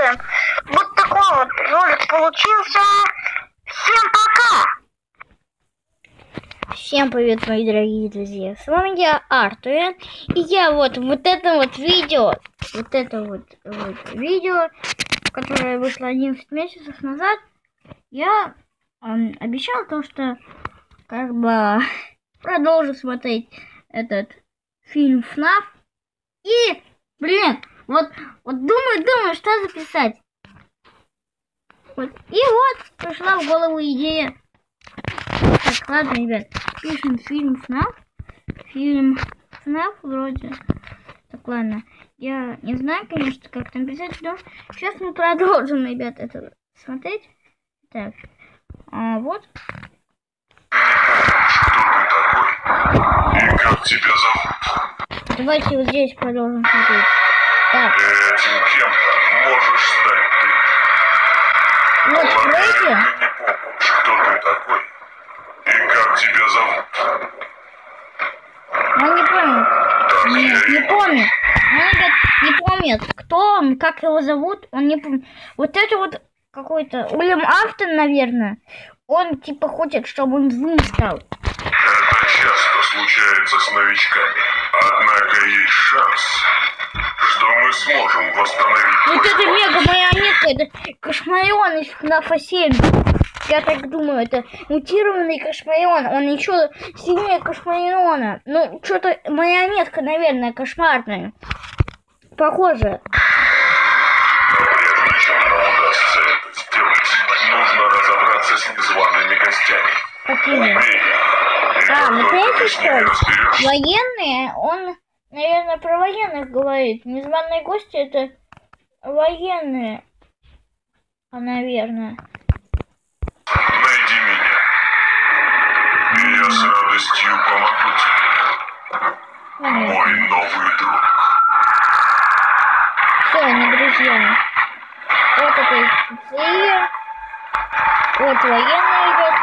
работаем. Вот такой вот ролик получился. Всем пока! Всем привет, мои дорогие друзья! С вами я, Артур. И я вот, вот это вот видео, вот это вот, вот видео, которое вышло 11 месяцев назад, я эм, обещал то, что как бы продолжу смотреть этот фильм ФНАФ. И, блин, вот, вот думаю, думаю, что записать. Вот. И вот пришла в голову идея. Так, ладно, ребят, пишем фильм ФНАФ. Фильм ФНАФ вроде. Так, ладно. Я не знаю, конечно, как там писать, но сейчас мы продолжим, ребят, это смотреть. Так, а, вот. И как тебя зовут? Давайте вот здесь продолжим смотреть. Этим кем-то можешь стать ты. вот Фредди. ты не помнишь, кто ты такой. И как тебя зовут. Он не помнит. Так Нет, не помнит. Он, ребят, не помнит, кто он, как его зовут, он не помнит. Вот это вот какой-то Уильям Афтон, наверное, он типа хочет, чтобы он злым стал. Это часто случается с новичками. Однако есть шанс, что мы сможем восстановить Вот это мега марионетка, это Кошмарион из FNAF 7. Я так думаю, это мутированный Кошмарион. Он еще сильнее Кошмариона. Ну, что-то марионетка, наверное, кошмарная. Похоже. Прежде чем нам удастся это сделать, нужно разобраться с незваными гостями. Какими? А, ну с что Военные, он, наверное, про военных говорит. Незваные гости это военные. А, наверное. найди меня. И я с радостью помогу тебе, Понятно. мой новый друг. Все, они друзья. Вот это их пиццерия. Вот военные идет.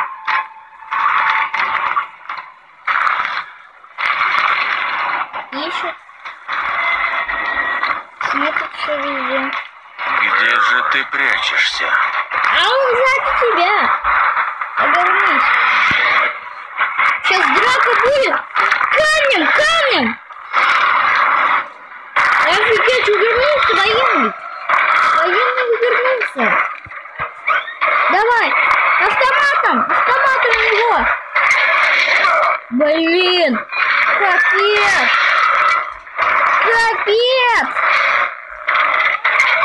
Ищет. Смотрит все везде. Где же ты прячешься? А он сзади тебя. Обернись. Сейчас драка будет. Камнем, камнем. Офигеть, увернулся военный. Военный увернулся. Давай, автоматом, автоматом в него. Блин, капец. Капец.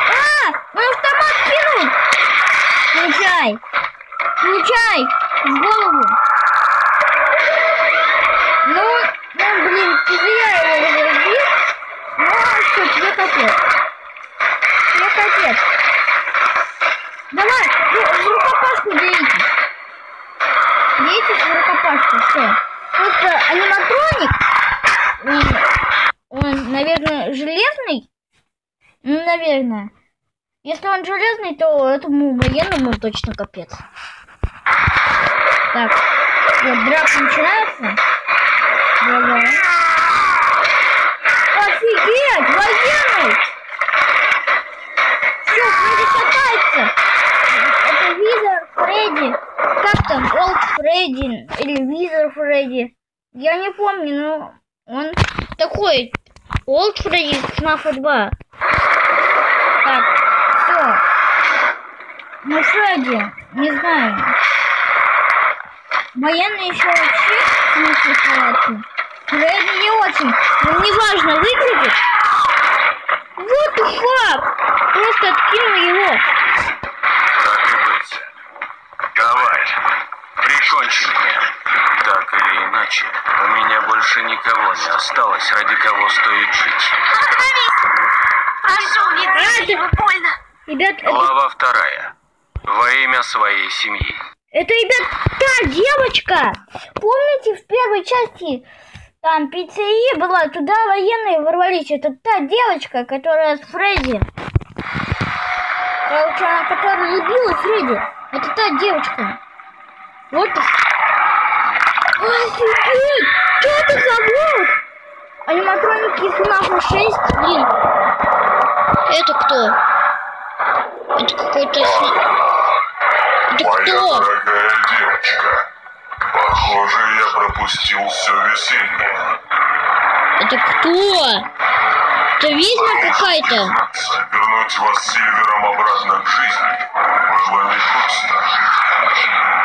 А, он автомат кинул. Включай. Включай. В голову. Ну, ну, блин, ты зря его разрядил. Ну, а что, тебе капец. Тебе капец. Давай, ну, в рукопашку дейтесь. Дейтесь в рукопашку, все. Просто аниматроник, он, он, наверное, железный. Ну, наверное. Если он железный, то этому военному точно капец. Так, вот драка начинается. Давай. Офигеть, военный! Все, Фредди шатается. Это Визер Фредди. Как там, Олд Фредди или Визер Фредди? Я не помню, но он такой. Олд Фредди FNAF 2. Так, все. Фредди, не знаю. Военный еще вообще в смысле халатный. Фредди не очень. Ну, неважно, выглядит. What the fuck? Просто откинул его. Так и быть. Давай, прикончи меня. Так или иначе, у меня больше никого не осталось, ради кого стоит жить. Прошу, не его больно. Ребят, это, Глава вторая. Во имя своей семьи. это, ребят, та девочка. Помните в первой части там пиццерия была, туда военные ворвались. Это та девочка, которая с Фредди. Короче, она, которая любила Фредди. Это та девочка. Вот. Офигеть! Что это за звук? Аниматроники FNAF 6, блин. Это кто? Это какой-то... Это Моя кто? дорогая девочка. Похоже, я пропустил все веселье. Это кто? Это ведьма какая-то? Вернуть вас с Сильвером обратно к жизни было непросто.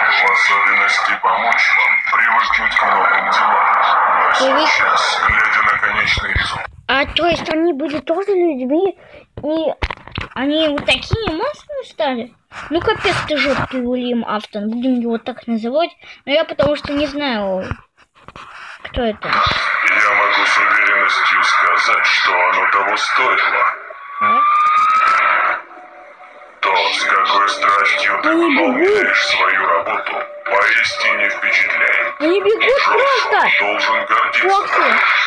В особенности помочь вам привыкнуть к новым делам. Но Привык- сейчас, глядя на конечный результат, А то есть они были тоже людьми? И они вот такие монстры стали? Ну капец ты жуткий Уильям Афтон, будем его так называть. Но я потому что не знаю, кто это. я могу с уверенностью сказать, что оно того стоило. А? То, с какой страстью ты выполняешь свою работу, поистине впечатляет. Они бегут просто! Должен гордиться. Фокси!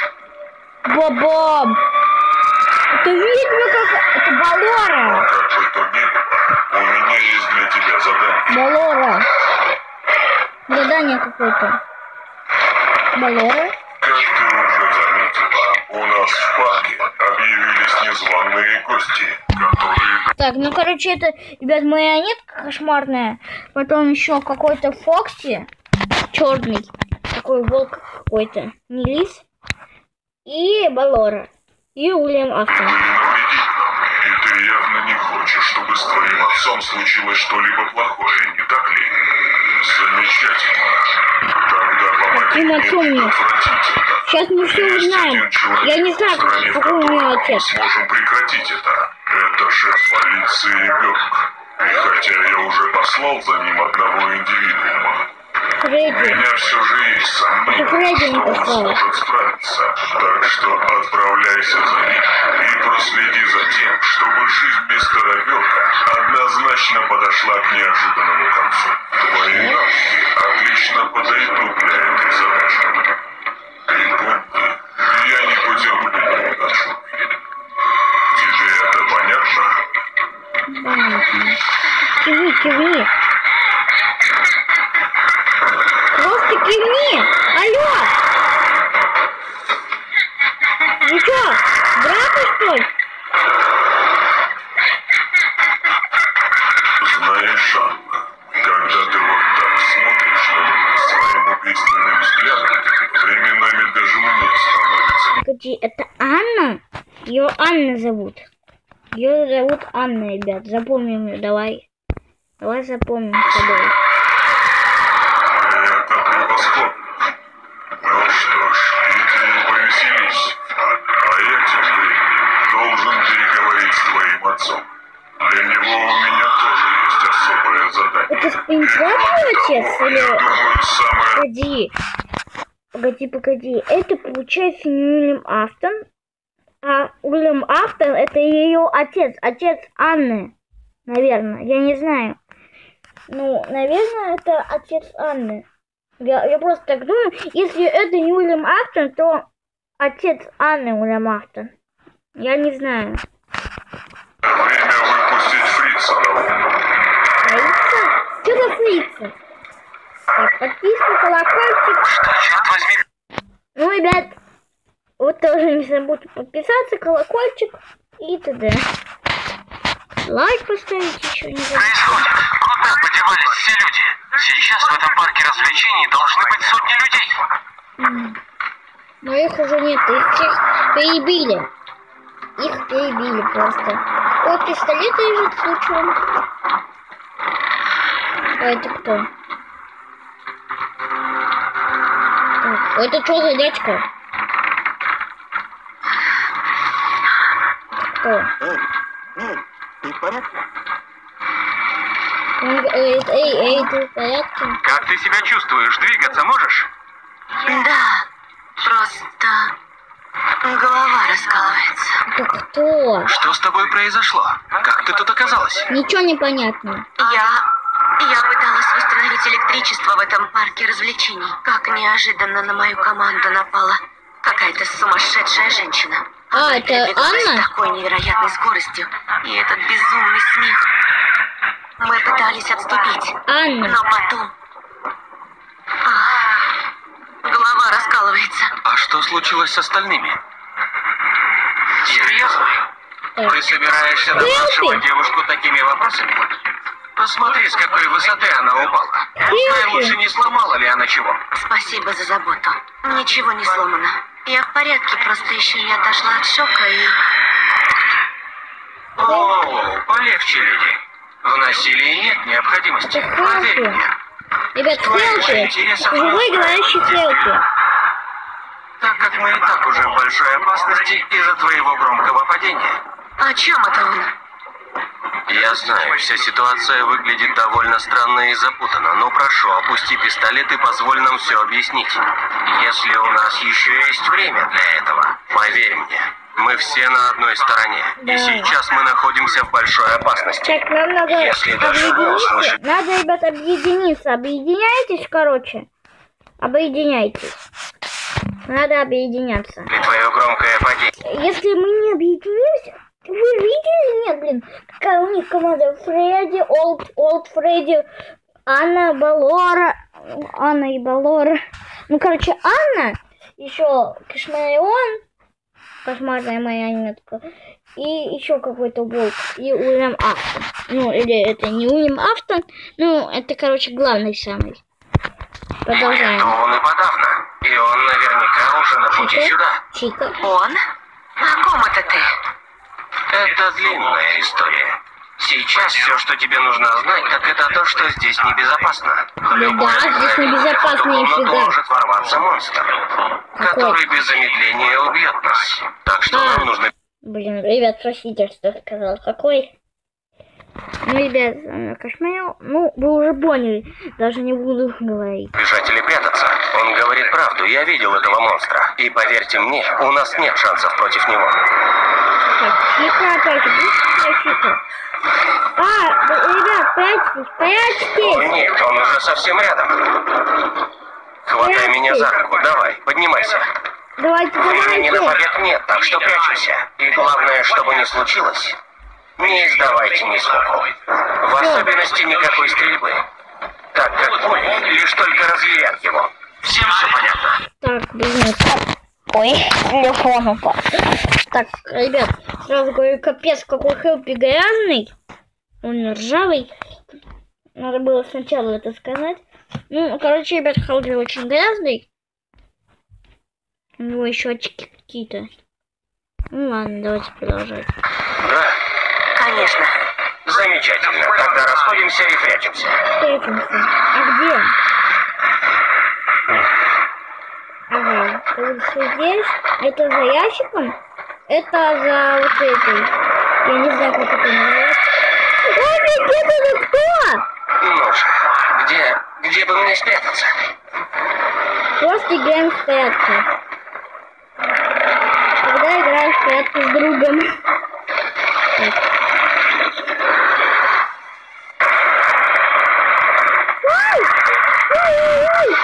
Это ведьма как... Это Балора! У меня есть для тебя задание. Балора! Задание какое-то. Балора? Как ты уже заметила, у нас в парке объявились незваные гости, которые Так, ну короче, это, ребят, марионетка кошмарная. Потом еще какой-то Фокси. Черный. Такой волк какой-то. Не лис. И Балора. И Уильям Афтон. И ты явно не хочешь, чтобы с твоим отцом случилось что-либо плохое, не так ли? Замечательно. Тогда помоги Каким мне. Сейчас мы все узнаем. Я не знаю, какой у меня отец. Мы сможем прекратить это. Это шеф полиции Бёрк. И хотя я уже послал за ним одного индивидуума, Фредди. меня все же есть сомнения, Это Фредди что он сможет справиться. Так что отправляйся за ним и проследи за тем, чтобы жизнь мистера Бёрка однозначно подошла к неожиданному концу. Твои навыки отлично подойдут для этой задачи. И помни, я не потерплю неудачу. Тебе это понятно? Понятно. Кивни, кивни. Кивни. Алло. Ну что, драка что ли? Знаешь, Анна, когда ты вот так смотришь на меня своим убийственным взглядом, временами даже мне становится Погоди, это Анна? Ее Анна зовут. Ее зовут Анна, ребят. Запомним ее, давай. Давай запомним с тобой. Это превосходно. Ну что ж, иди и повеселись. А я тем временем должен переговорить с твоим отцом. Для него у меня тоже есть особое задание. Это Спрингловый отец или... Погоди. Погоди, погоди. Это получается не Уильям Афтон, а Уильям Афтон это ее отец, отец Анны. Наверное, я не знаю. Ну, наверное, это отец Анны. Я, я просто так думаю. Если это не Уильям Афтон, то отец Анны Уильям Афтон. Я не знаю. время выпустить фрица на волю. Фрица? Что за фрица? Так, подписка, колокольчик. Что, черт возьми, Ну, ребят, вот тоже не забудьте подписаться, колокольчик и т.д. Лайк поставить еще не забудьте. происходит? Куда подевались все люди? Сейчас в этом парке развлечений должны быть сотни людей. Но их уже нет, их всех перебили. Их перебили просто. О, пистолет лежит случайно. А это кто? Это что за дядька? Кто? Ты в порядке? Говорит, эй, эй, ты в порядке? Как ты себя чувствуешь? Двигаться можешь? Да, просто голова раскалывается. Это кто? Что с тобой произошло? Как ты тут оказалась? Ничего не понятно. Я... Я восстановить электричество в этом парке развлечений. Как неожиданно на мою команду напала какая-то сумасшедшая женщина. А, Она это Анна? с такой невероятной скоростью. И этот безумный смех. Мы пытались отступить. Анна. Но потом... Ах, голова раскалывается. А что случилось с остальными? Серьезно? Так. Ты собираешься допрашивать девушку такими вопросами? Посмотри, с какой высоты она упала. Узнай лучше, не сломала ли она чего. Спасибо за заботу. Ничего не сломано. Я в порядке, просто еще не отошла от шока и... О, полегче, леди. В насилии нет необходимости. Поверь мне. Ребят, селфи. Живой играющий селфи. Так как мы и так уже в большой опасности из-за твоего громкого падения. О чем это он? Я знаю, вся ситуация выглядит довольно странно и запутанно, но прошу, опусти пистолет и позволь нам все объяснить. Если у нас еще есть время для этого, поверь мне, мы все на одной стороне. Да. И сейчас мы находимся в большой опасности. Так, нам надо Если объединиться. Надо, ребят, объединиться. Объединяйтесь, короче. Объединяйтесь. Надо объединяться. Твое громкое падение. Если мы не объединимся, вы видели? Нет, блин, какая у них команда? Фредди, Олд, Олд Фредди, Анна, Балора, Анна и Балора. Ну, короче, Анна, еще Кошмарион, кошмарная моя Аннетка, и еще какой-то волк, и Уильям Афтон. Ну, или это не Уильям Афтон, ну, это, короче, главный самый. Продолжаем. Он и подавно. И он наверняка уже на пути сюда. Чика. Он? О ком это ты? Это длинная история. Сейчас все, что тебе нужно знать, так это то, что здесь небезопасно. В любое да, здесь небезопасно, нифига. может ворваться монстр, который без замедления убьет нас. Так что А. нам нужно Блин, ребят, спросите, что сказал. Какой? Ну, ребят, кошмар, ну, вы уже поняли. Даже не буду говорить. бежать или прятаться. Он говорит правду, я видел этого монстра. И поверьте мне, у нас нет шансов против него. Чика опять. Быстрее, Чика. А, р- ребят, прячьтесь, О прячьтесь. нет, он уже совсем рядом. Хватай меня за руку, давай, поднимайся. Давайте, Времени на давайте. побег нет, так что прячемся. И главное, чтобы не случилось, не издавайте ни звуку. В особенности никакой стрельбы. Так как пули лишь только разъярят его. Всем все понятно? Так, блин. Ой, телефон упал. Так, ребят, сразу говорю, капец, какой Хелпи грязный. Он ржавый. Надо было сначала это сказать. Ну, короче, ребят, Хелпи очень грязный. У него еще очки какие-то. Ну ладно, давайте продолжать. Да, Конечно. замечательно. Тогда расходимся и прячемся. Встретимся. А где? Ага, всё здесь. Это за ящиком? Это за вот этой. Я не знаю, как это называется. Ой, блин, где это кто? Же, где, где бы мне спрятаться? Просто играем в прятки. Когда играешь в прятки с другом. Так. Ой! Ой-ой-ой!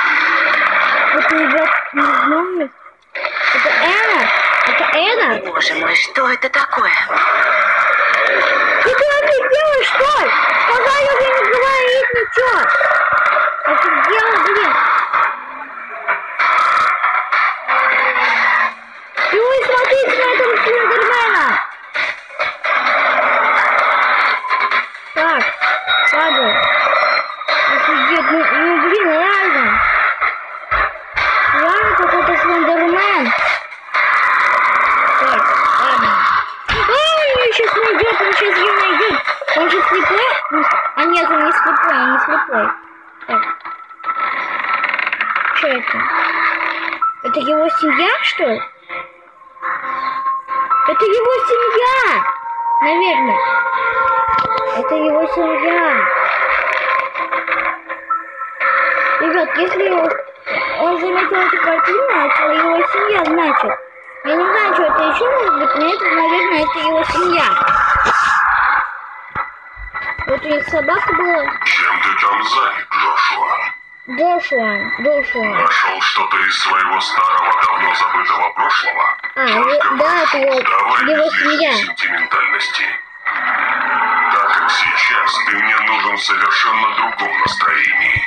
Это, ребят, не знаю. Это Эна! Это Эна! Боже мой, что это такое? Что ты делаешь, что ли? Сказали уже не говорить ничего. Джошуа. Нашел что-то из своего старого, давно забытого прошлого? А, Только ну, да, это его, давай его семья. сентиментальности. Так как сейчас ты мне нужен в совершенно другом настроении.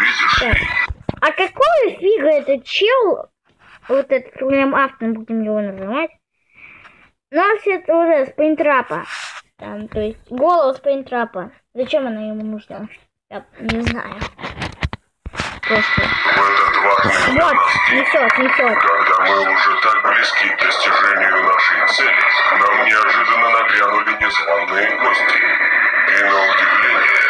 Видишь Так. ли? А какой фига этот чел, вот этот Уильям Афтон, будем его называть, носит уже спринтрапа. Там, то есть, голос Пейнтрапа. Зачем она ему нужна? Я не знаю. Просто. В этот важный для Вот, несет, несет. когда мы уже так близки к достижению нашей цели, к нам неожиданно нагрянули незваные гости. И на удивление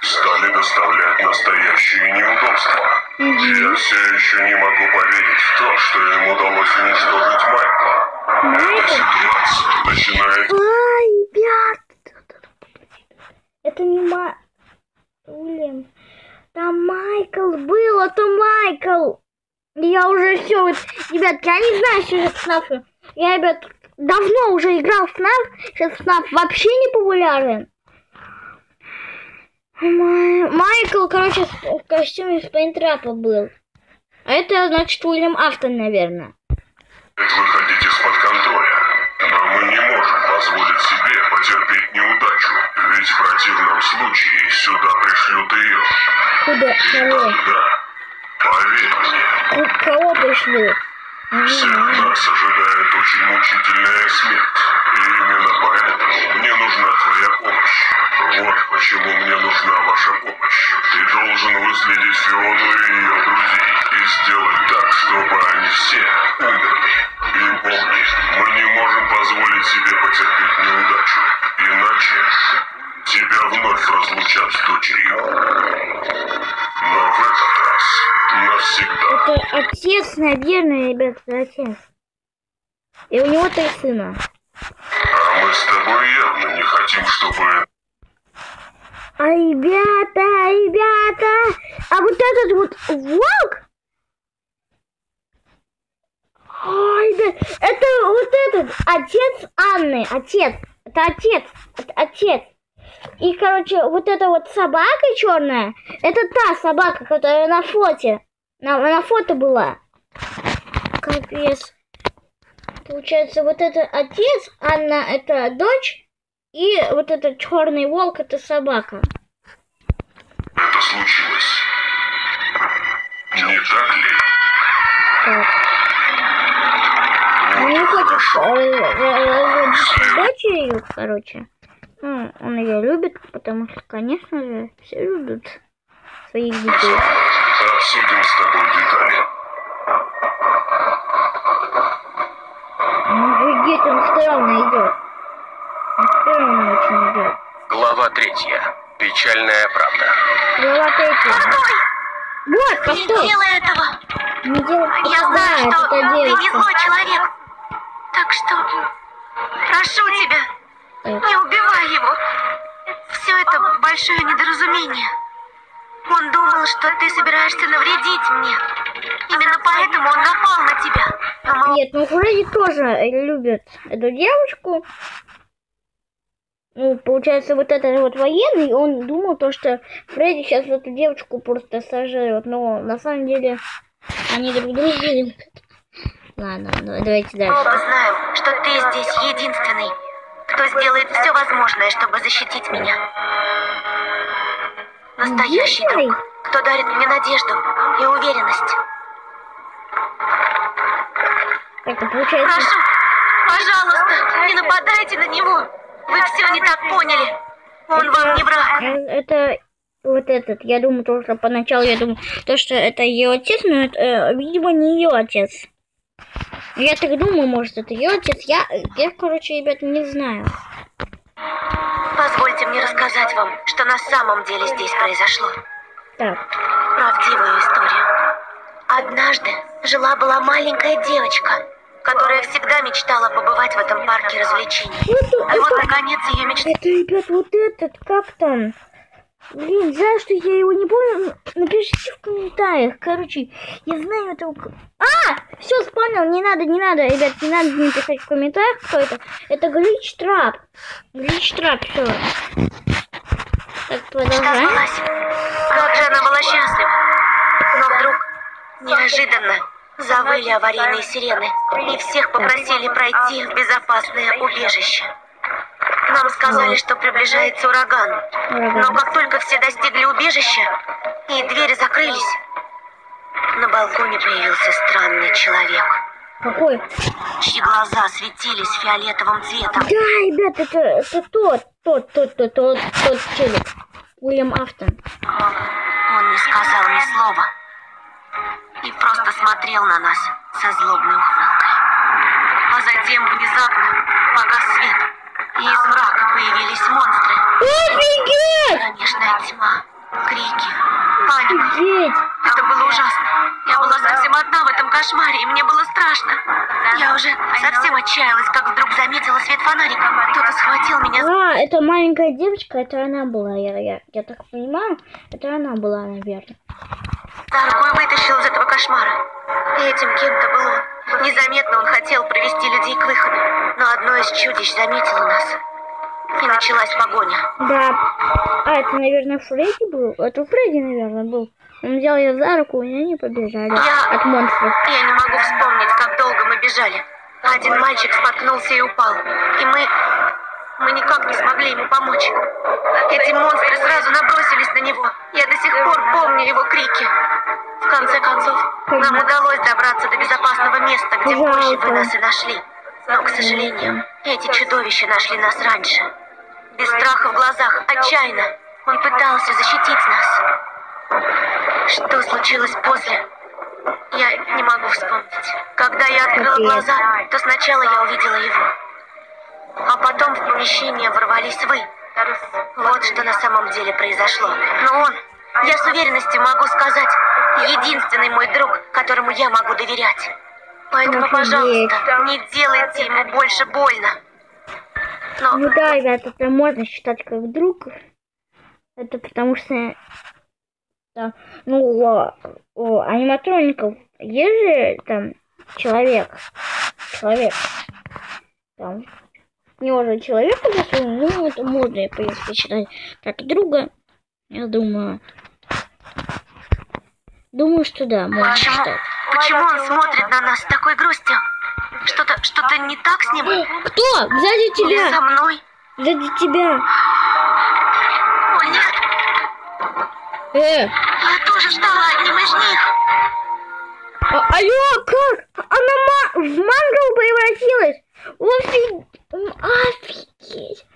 стали доставлять настоящие неудобства. Я все еще не могу поверить в то, что им удалось уничтожить Майкла. Эта Майкл? ситуация начинает Ай, ребят! Это не Ма... Блин. Там Майкл был, это Майкл! Я уже все, вот, ребят, я не знаю сюжет ФНАФа. Я, ребят, давно уже играл в ФНАФ, сейчас ФНАФ вообще не популярен. Май- Майкл, короче, в костюме Спейнтрапа был. А это, значит, Уильям Афтон, наверное. выходить из-под контроля. Но мы не можем позволить себе потерпеть неудачу, ведь в противном случае сюда пришлют ее. Куда? И тогда, поверь мне, Кого пришлют? Всех нас ожидает очень мучительная смерть. И именно поэтому мне нужна твоя помощь. Вот почему мне нужна ваша помощь. Ты должен выследить Фиону и ее друзей и сделать так, чтобы они все умерли. И помни, мы не можем позволить себе потерпеть неудачу. Иначе тебя вновь разлучат с дочерью. Но в этот раз навсегда. Это отец, наверное, ребят, это отец. И у него три сына. А мы с тобой явно не хотим, чтобы А ребята, ребята, а вот этот вот волк? Ой, да, это вот этот отец Анны, отец, это отец, это отец. И, короче, вот эта вот собака черная, это та собака, которая на фоте, на, на фото была. Капец. Получается, вот это отец, Анна это дочь, и вот этот черный волк это собака. это случилось. Не так ли? Так. Он не Вот хочет хорошо. э, э, разводить с дочерью, короче. Ну, он ее любит, потому что, конечно же, все любят своих детей. Обсудим с тобой детали. Ну, он странно идет. Он странно очень идет. Глава третья. Печальная правда. Глава третья. Вот, Не постой. делай этого. Не делай. Я знаю, Да, что это ты не злой человек. Так что прошу тебя. Не убивай его. Все это большое недоразумение. Он думал, что ты собираешься навредить мне. Именно поэтому он напал на тебя. Но мы Нет, ну Фредди тоже любит эту девушку. Ну, получается, вот этот вот военный, он думал то, что Фредди сейчас эту девочку просто сожрет. Но на самом деле они друг друга любят. Ладно, да- давайте дальше. оба знаем, что ты здесь единственный, кто сделает все возможное, чтобы защитить меня. Настоящий друг, кто дарит мне надежду и уверенность. А получается... Прошу, пожалуйста, не нападайте на него. Вы все не так поняли. Он вам не враг. э, Это вот этот, я думаю, то, что поначалу я думаю, то, что это ее отец, но это, э, видимо, не ее отец. Я так думаю, может, это ее отец. Я, я, короче, ребят, не знаю. Позвольте мне рассказать вам, что на самом деле здесь произошло. Так, Правдивую историю. Однажды жила-была маленькая девочка, которая всегда мечтала побывать в этом парке развлечений. это, И вот, это, наконец, ее мечта это, ребят, вот этот, как там? Блин, знаю, что я его не помню. Напишите в комментариях. Короче, я знаю этого... А! Все, вспомнил. Не надо, не надо, ребят, не надо мне писать в комментариях, кто это. Это глич трап. Глич трап, все. Так, продолжаем. Как же она была счастлива. Но вдруг, неожиданно, завыли аварийные сирены, и всех попросили пройти в безопасное убежище. Нам сказали, что приближается ураган. Но как только все достигли убежища, и двери закрылись, на балконе появился странный человек. Какой? чьи глаза светились фиолетовым цветом. Да, ребят, это, это тот, тот, тот, тот, тот, тот челик. Уильям Афтон. Он не сказал ни слова и просто смотрел на нас со злобной ухмылкой. А затем внезапно погас свет, и из мрака появились монстры. Офигеть! Кромешная тьма, крики, паника. Офигеть! Это было ужасно. Я была совсем одна в этом кошмаре, и мне было страшно. Я уже совсем отчаялась, как вдруг заметила свет фонарика. Кто-то схватил меня А, это маленькая девочка, это она была, я, я, я так понимаю, это она была, наверное. За руку вытащил из этого кошмара. И этим кем-то был он. Незаметно он хотел провести людей к выходу, но одно из чудищ заметило нас. И началась погоня. Да. А, это, наверное, Фредди был? Это Фредди, наверное, был. Он взял ее за руку, и они побежали Я- от монстров. Я не могу вспомнить, как долго мы бежали. Один мальчик споткнулся и упал. И мы... Мы никак не смогли ему помочь. Эти монстры сразу набросились на него. Я до сих пор помню его крики. В конце концов, нам удалось добраться до безопасного места, где позже вы нас и нашли. Но, к сожалению, эти чудовища нашли нас раньше. Без страха в глазах, отчаянно. Он пытался защитить нас. Что случилось после? Я не могу вспомнить. Когда я открыла глаза, то сначала я увидела его. А потом в помещение ворвались вы. Вот что на самом деле произошло. Но он, я с уверенностью могу сказать, единственный мой друг, которому я могу доверять. Поэтому, Офигеть. пожалуйста, не делайте ему больше больно. Но Ну да, ребят, это можно считать как друг. Это потому что... да, ну, у, у аниматроников есть же там человек. Человек. Там. У него же человек такой, ну, это можно, в принципе, считать как друга. Я думаю. Думаю, что да, можно Почему? считать. почему он смотрит на нас с такой грустью? Что-то, что-то не так с ним? Кто? Сзади Или тебя! со мной? Сзади тебя! О, нет, Э! я тоже стала одним из них. А, алло, как? Она ма- в мангал превратилась? Офиг... Офигеть.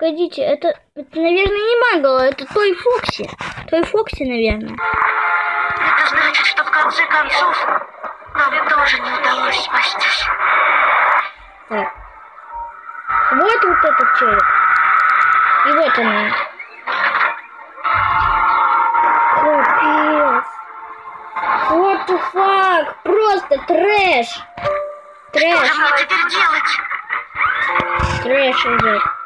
Погодите, это, это, наверное, не мангал, а это Той Фокси. Той Фокси, наверное. Это значит, что в конце концов нам тоже не удалось спастись. Так. Вот вот этот челик. И вот она. Капец. What the fuck? Просто трэш. Что Трэш. же мне теперь делать? Трэш идет.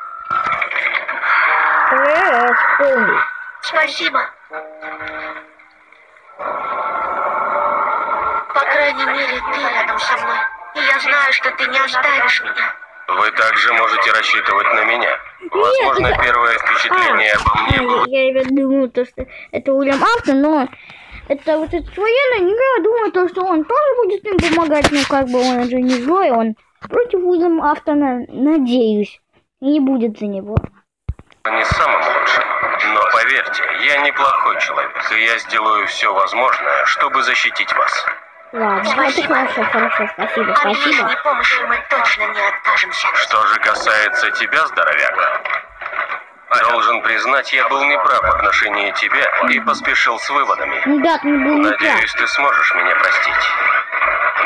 Спасибо. По крайней мере, ты рядом со мной. И я знаю, что ты не оставишь меня. Вы также можете рассчитывать на меня. Возможно, первое впечатление обо мне было... Я, я думаю, то, что это Уильям Афтон, но это вот этот военный, я думаю, то, что он тоже будет им помогать, ну как бы он же не злой, он против Уильяма Афтона, надеюсь, не будет за него. Не самым лучшим. Но поверьте, я неплохой человек, и я сделаю все возможное, чтобы защитить вас. Ладно, это Спасибо. хорошо, хорошо, спасибо, От спасибо. ближней помощи мы точно не откажемся. Что же касается тебя, здоровяк, должен признать, я был неправ в отношении тебя и поспешил с выводами. Ребят, не был не прав. Надеюсь, ты сможешь меня простить.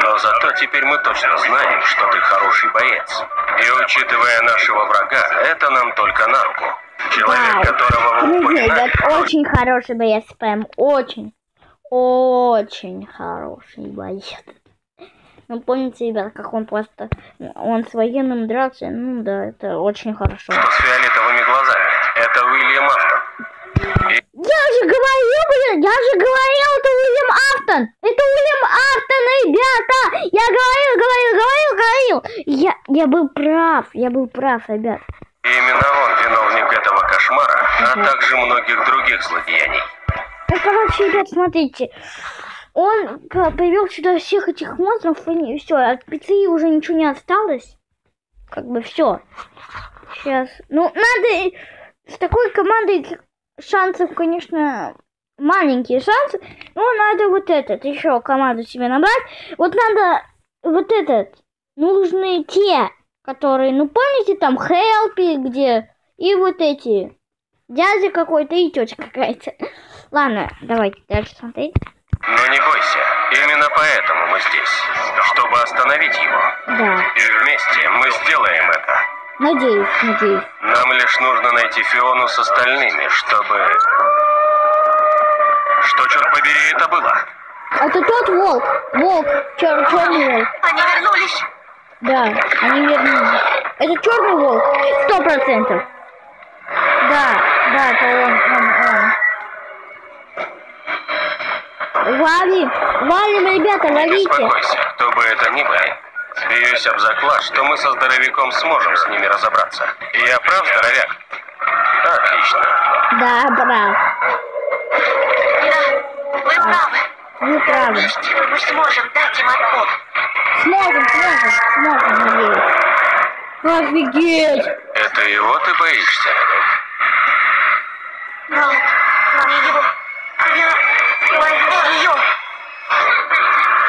Но зато теперь мы точно знаем, что ты хороший боец. И учитывая нашего врага, это нам только на руку. Человек, Вау. которого вы упоминали, очень хороший боец, прям очень, очень хороший боец. Ну, помните, ребят, как он просто, он с военным дрался, ну да, это очень хорошо. что с фиолетовыми глазами, это Уильям Афтон. Я же говорил, блин, я же говорил, это Уильям Афтон! Это Уильям Афтон, ребята! Я говорил, говорил, говорил, говорил! Я, я был прав, я был прав, ребят. И именно он виновник этого кошмара, а также многих других злодеяний. Ну, короче, ребят, смотрите. Он привел сюда всех этих монстров, и все, от пиццерии уже ничего не осталось. Как бы все. Сейчас. Ну, надо с такой командой шансов, конечно, маленькие шансы. Но надо вот этот еще команду себе набрать. Вот надо вот этот, нужны те, которые, ну помните, там Хелпи, где, и вот эти, дядя какой-то и тетя какая-то. Ладно, давайте дальше смотреть. Но не бойся, именно поэтому мы здесь, чтобы остановить его. Да, И вместе мы сделаем это. надеюсь, надеюсь. Нам лишь нужно найти Фиону с остальными, чтобы... Что, черт побери, это было? Это тот волк, волк, чер- черный волк. Они вернулись. Да, они вернулись. Это черный волк, сто процентов. Да, да, это он, он, он. Валим, валим, ребята, Не ловите. беспокойся, кто бы это ни был. Бьюсь об заклад, что мы со здоровяком сможем с ними разобраться. Я прав, здоровяк? Отлично. Да, прав. Да, вы правы. Вместе мы сможем дать им отпор. Сможем, сможем, сможем, надеюсь. Офигеть! Это его ты боишься? Нет, не его. Я боюсь ее.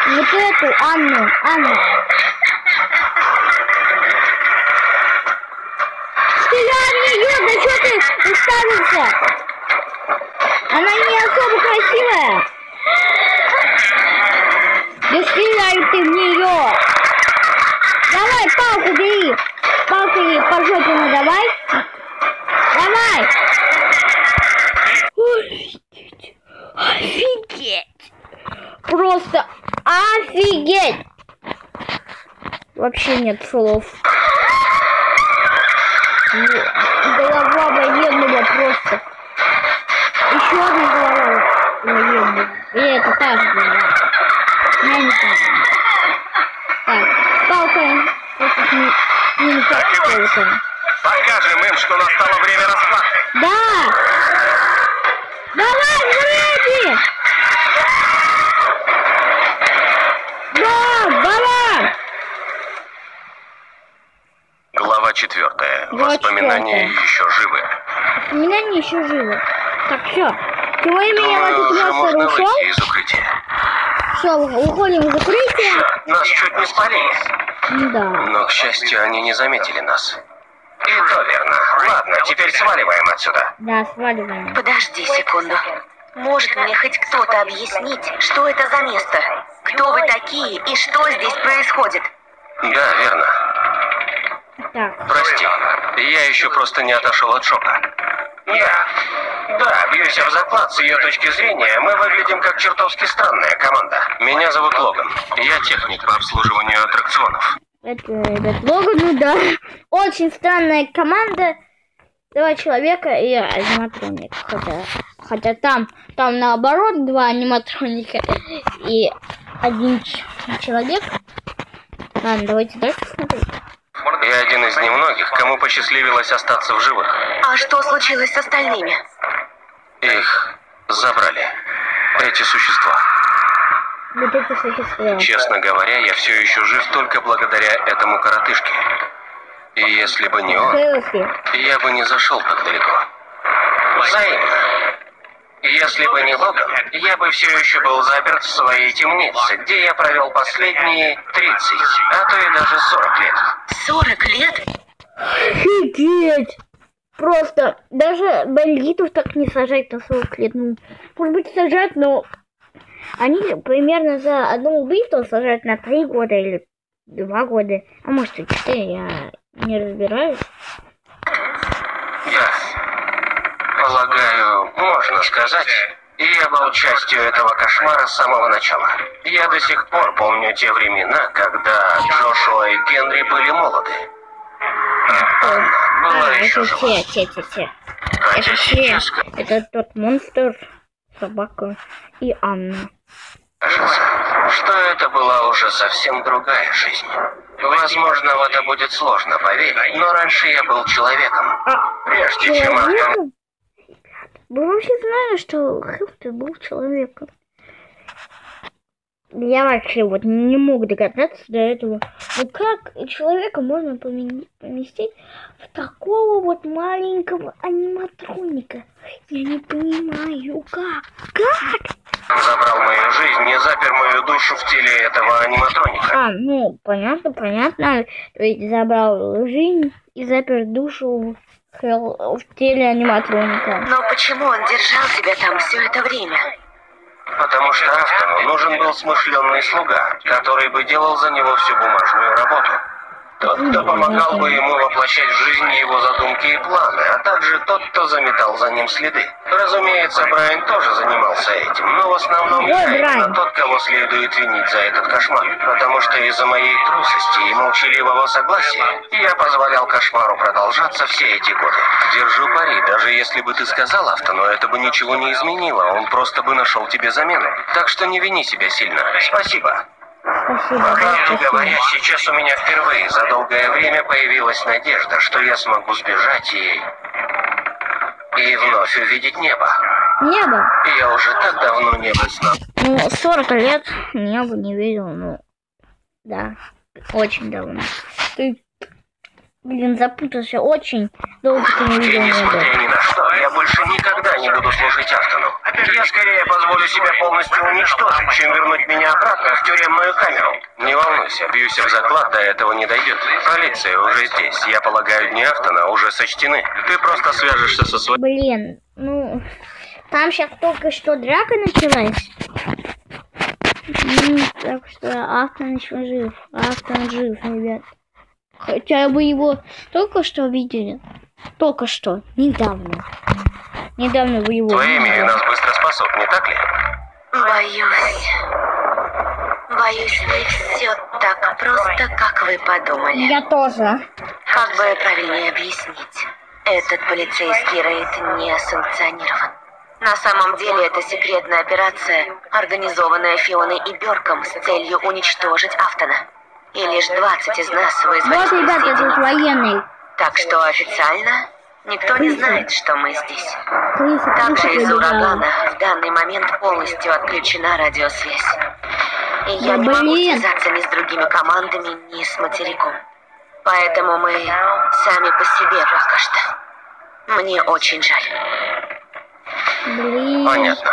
Вот эту Анну, Анну. Стреляй в нее, да что ты уставился? Она не особо красивая. Да стреляй ты в нее. Давай, палку бери. Палку ей по жопе надавай. Давай. Офигеть. Офигеть. Просто офигеть! Вообще нет слов. Во- Голова военного просто. Еще одна голова военного. И это та же голова. Я не знаю. Так, палка. Это не, не какого-то. Покажем им, что настало время расплаты. Да! Давай, Фредди! Да, давай! Четвертая. Глава Воспоминания еще живы. Воспоминания еще живы. Так, все. Чего я меня Думаю, этот уже можно ушел? выйти из укрытия. Все, уходим из укрытия. Нас чуть не спалили. Да. Но, к счастью, они не заметили нас. И то верно. Ладно, теперь сваливаем отсюда. Да, сваливаем. Подожди секунду. Может мне хоть кто-то объяснить, что это за место? Кто вы такие и что здесь происходит? Да, верно. Прости. Я еще просто не отошел от шока. Я... Да, бьюсь об заклад, с ее точки зрения, мы выглядим как чертовски странная команда. Меня зовут Логан. Я техник по обслуживанию аттракционов. это, этот Логан, ну да. Очень странная команда. Два человека и аниматроник. Хотя, хотя там, там наоборот два аниматроника и один человек. Ладно, давайте дальше смотреть. Из немногих, кому посчастливилось остаться в живых. А что случилось с остальными? Их забрали. Эти существа. Вот это существо. Честно говоря, я все еще жив только благодаря этому коротышке. И если бы не он, я бы не зашел так далеко. Взаимно. Если бы не Логан, я бы все еще был заперт в своей темнице, где я провел последние 30, а то и даже 40 лет. 40 лет? Офигеть! Просто даже бандитов так не сажать на 40 лет. Ну, может быть, сажать, но они примерно за одно убийство сажают на 3 года или 2 года. А может и 4, я не разбираюсь. Я полагаю, можно сказать, я был частью этого кошмара с самого начала. Я до сих пор помню те времена, когда Джошуа и Генри были молоды. А Анна была А, еще это жива. те, те, те, те. Хотя Это те. Это тот монстр, собака и Анна. кажется, что это была уже совсем другая жизнь. Возможно, в это будет сложно поверить, но раньше я был человеком. А, Прежде чем человеком? Вы вообще знали, что Хелфи был человеком? Я вообще вот не мог догадаться до этого. Ну как человека можно поме- поместить в такого вот маленького аниматроника? Я не понимаю, как? Как? Забрал мою жизнь и запер мою душу в теле этого аниматроника. А, ну, понятно, понятно. То есть забрал жизнь и запер душу в, в теле аниматроника. Но почему он держал тебя там все это время? Потому что Автону нужен был смышленный слуга, который бы делал за него всю бумажную работу. Тот, кто помогал бы ему воплощать в жизнь его задумки и планы, а также тот, кто заметал за ним следы. Разумеется, Брайан тоже занимался этим, но в основном Ой, я именно тот, кого следует винить за этот кошмар. Потому что из-за моей трусости и молчаливого согласия я позволял кошмару продолжаться все эти годы. Держу пари, даже если бы ты сказал Автону, это бы ничего не изменило, он просто бы нашел тебе замену. Так что не вини себя сильно. Спасибо. Спасибо. По правде спасибо. говоря, сейчас у меня впервые за долгое время появилась надежда, что я смогу сбежать и... и вновь увидеть небо. Небо. Я уже так давно небо знал. Ну, 40 лет небо не видел, ну, да, очень давно. Ты, блин, запутался очень долго ты не видел несмотря ни на что, я больше никогда не буду служить Автону. Я скорее позволю себя полностью уничтожить, чем вернуть меня обратно в тюремную камеру. Не волнуйся, бьюсь об заклад, до этого не дойдет. Полиция уже здесь. Я полагаю, дни Автона уже сочтены. Ты просто свяжешься со своим... Блин, ну, там сейчас только что драка началась. М, Так что Автон еще жив. Автон жив, ребят. Хотя бы его только что видели. Только что, недавно. Недавно вы его Твое имя видели. нас быстро спасут, не так ли? Боюсь. Боюсь, не все так просто, как вы подумали. Я тоже. Как бы правильнее объяснить? Этот полицейский рейд не санкционирован. На самом деле это секретная операция, организованная Фионой и Бёрком с целью уничтожить Автона. И лишь 20 из нас вызвали Вот, ребята, тут военный. Так что официально никто не знает, что мы здесь. Крыса, Также крыса из-за прибежала. урагана в данный момент полностью отключена радиосвязь. И я не могу связаться ни с другими командами, ни с материком. Поэтому мы сами по себе пока что. Мне очень жаль. Блин. Понятно.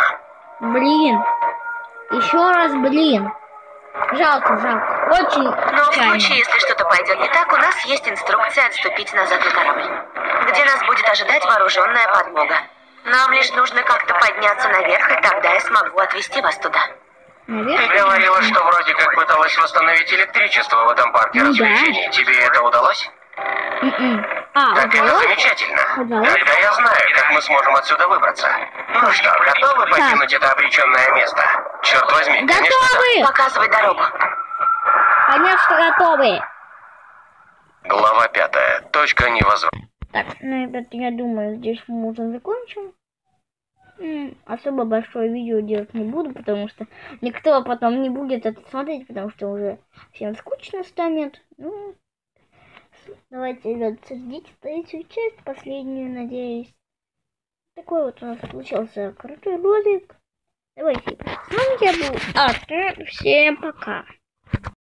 Блин. Еще раз блин. Жалко, жалко. Очень Но в случае, если что-то пойдет не так, у нас есть инструкция отступить назад на корабль, где нас будет ожидать вооруженная подмога. Нам лишь нужно как-то подняться наверх, и тогда я смогу отвезти вас туда. Ты Наверх? говорила, что вроде как пыталась восстановить электричество в этом парке Ну да. развлечений. Тебе это удалось? М-м. А, Так это замечательно. Удалось? Тогда я знаю, как мы сможем отсюда выбраться. Ну что, готовы покинуть это обреченное место? Черт возьми, конечно. Готовы? Показывай дорогу. Конечно, готовы. Глава пятая. Точка невозврата. Так, ну, ребята, я думаю, здесь мы уже закончим. Особо большое видео делать не буду, потому что никто потом не будет это смотреть, потому что уже всем скучно станет. Ну, давайте, ребят, ждите третью часть, последнюю, надеюсь. Такой вот у нас получился крутой ролик. Давайте. С вами я был Артур. Всем пока.